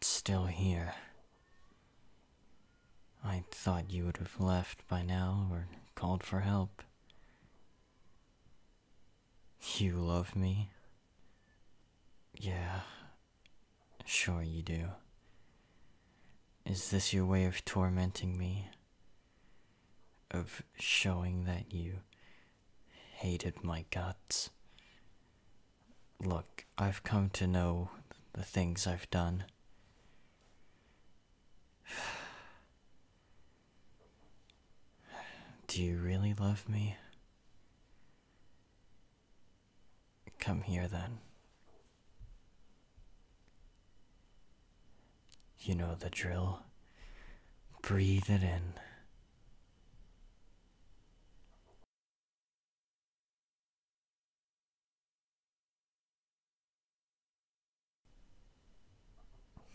still here. I thought you would have left by now or called for help. You love me? Yeah, sure you do. Is this your way of tormenting me? Of showing that you hated my guts? Look, I've come to know the things I've done. Do you really love me? Come here then. You know the drill. Breathe it in.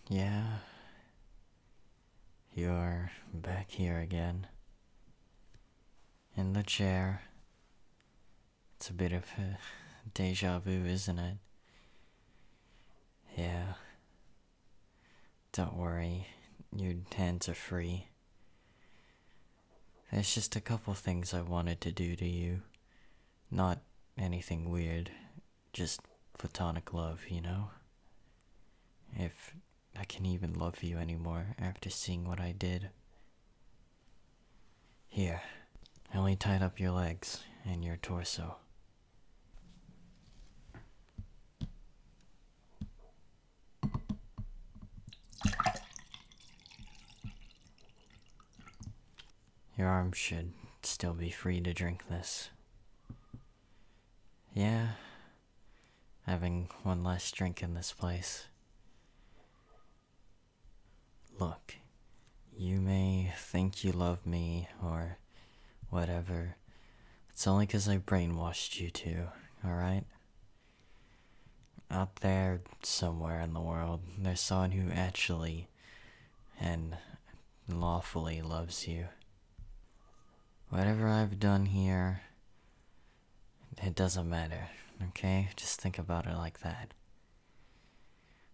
Yeah, you're back here again. In the chair. It's a bit of a deja vu, isn't it? Yeah. Don't worry, your hands are free. There's just a couple things I wanted to do to you. Not anything weird, just platonic love, you know? If I can't even love you anymore after seeing what I did. Here, I only tied up your legs and your torso. Your arms should still be free to drink this. Yeah, having one last drink in this place. Look, you may think you love me or whatever. It's only 'cause I brainwashed you to, alright? Out there, somewhere in the world, there's someone who actually and lawfully loves you. Whatever I've done here, it doesn't matter, okay? Just think about it like that.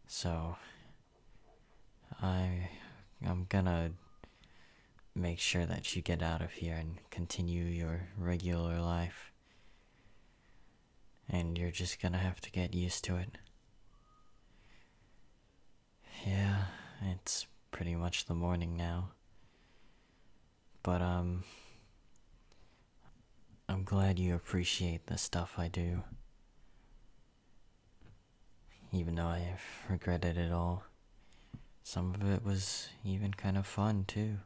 So, I I'm gonna make sure that you get out of here and continue your regular life. And you're just gonna have to get used to it. Yeah, it's pretty much the morning now. But, um, I'm glad you appreciate the stuff I do. Even though I've regretted it all. Some of it was even kind of fun, too.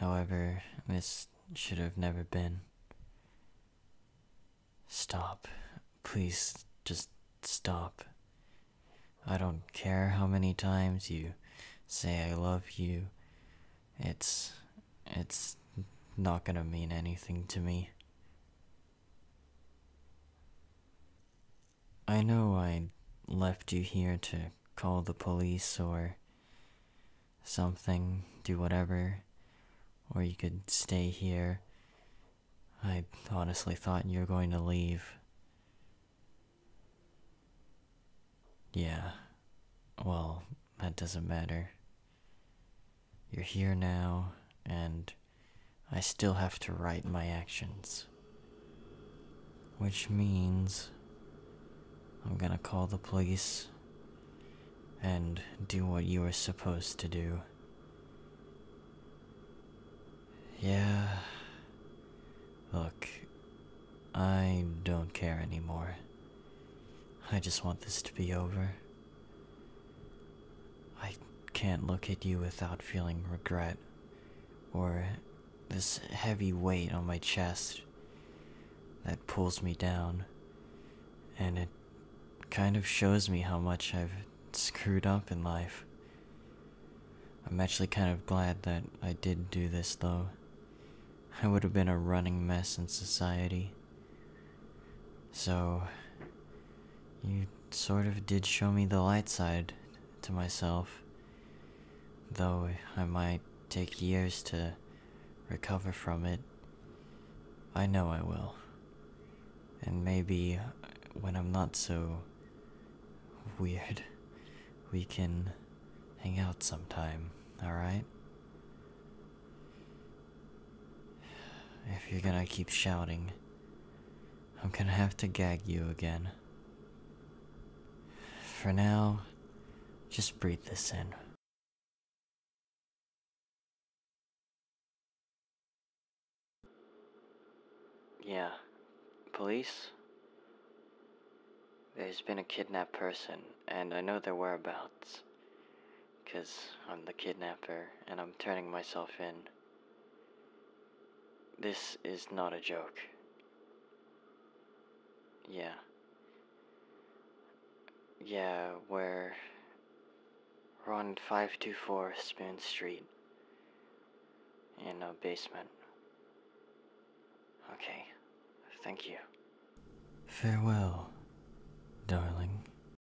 However, this should have never been. Stop. Please, just stop. I don't care how many times you say I love you. It's. it's not gonna mean anything to me. I know I left you here to call the police or something, do whatever, or you could stay here. I honestly thought you were going to leave. Yeah, well, that doesn't matter. You're here now, and I still have to right my actions. Which means I'm gonna call the police and do what you were supposed to do. Yeah. Look, I don't care anymore. I just want this to be over. I can't look at you without feeling regret or this heavy weight on my chest that pulls me down, and it kind of shows me how much I've screwed up in life. I'm actually kind of glad that I did do this, though. I would have been a running mess in society. So, you sort of did show me the light side to myself. Though I might take years to recover from it. I know I will. And maybe when I'm not so weird, we can hang out sometime, alright? If you're gonna keep shouting, I'm gonna have to gag you again. For now, just breathe this in. Yeah, police? There's been a kidnapped person, and I know their whereabouts. Because I'm the kidnapper, and I'm turning myself in. This is not a joke. Yeah. Yeah, we're, we're on 524 Spoon Street in a basement. Okay, thank you. Farewell, darling.